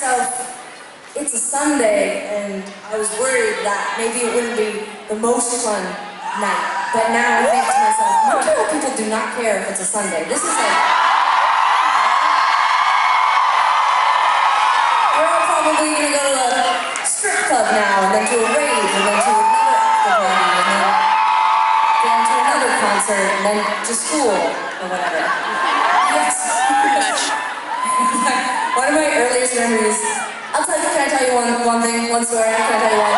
it's a Sunday, and I was worried that maybe it wouldn't be the most fun night. But now I think to myself, Montreal people do not care if it's a Sunday. This is like. We're all probably gonna go to a strip club now, and then to a rave, and then to another after party, and then, then to another concert, and then to school, or whatever. Yes. one of my earliest memories. I'll tell you. Can I tell you one one thing, one story? Can I tell you one?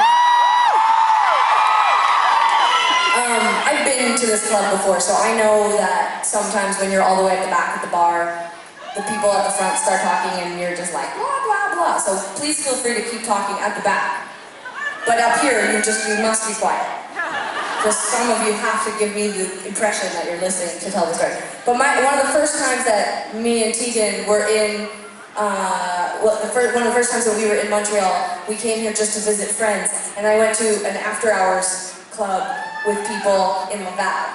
Um, I've been to this club before, so I know that sometimes when you're all the way at the back of the bar, the people at the front start talking, and you're just like blah blah blah. So please feel free to keep talking at the back. But up here, you just you must be quiet. Just some of you have to give me the impression that you're listening to tell the story. But my, one of the first times that me and Tegan were in, uh, well, the first, one of the first times that we were in Montreal, we came here just to visit friends, and I went to an after hours club with people in Laval.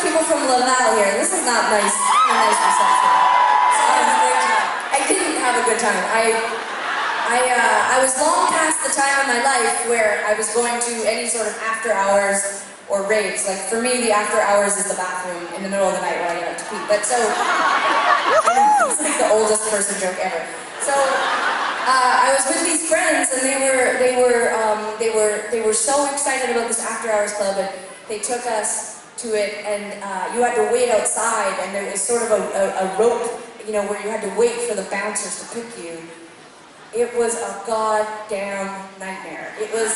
People from Laval here? This is not nice, nice reception. So I. I didn't have a good time. I, I, uh, I was long past the time in my life where I was going to any sort of after hours or raves. Like for me, the after hours is the bathroom in the middle of the night when I get up to pee. But so, it's like the oldest person joke ever. So, uh, I was with these friends, and they were they were um, they were they were so excited about this after hours club, and they took us to it, and uh, you had to wait outside, and there was sort of a, a, a rope, you know, where you had to wait for the bouncers to pick you. It was a goddamn nightmare. It was,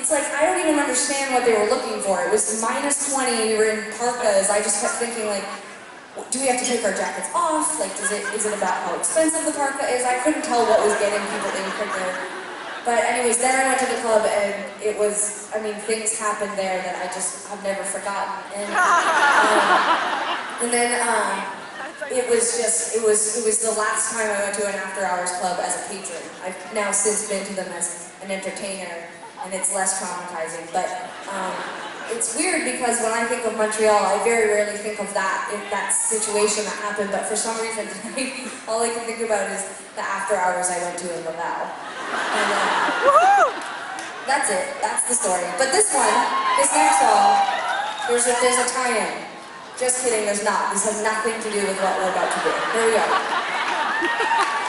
it's like, I don't even understand what they were looking for. It was minus 20, we were in parkas. I just kept thinking like, do we have to take our jackets off? Like, does it, is it about how expensive the parka is? I couldn't tell what was getting people in quicker. But anyways, then I went to the club and it was, I mean, things happened there that I just have never forgotten. And, um, and then, um, it was just, it was, it was the last time I went to an after hours club as a patron. I've now since been to them as an entertainer, and it's less traumatizing. But um, it's weird because when I think of Montreal, I very rarely think of that, that situation that happened. But for some reason all I can think about is the after hours I went to in Laval. And, uh, that's it. That's the story. But this one, this next song, there's a, there's a tie-in. Just kidding, there's not. This has nothing to do with what we're about to do. Here we go.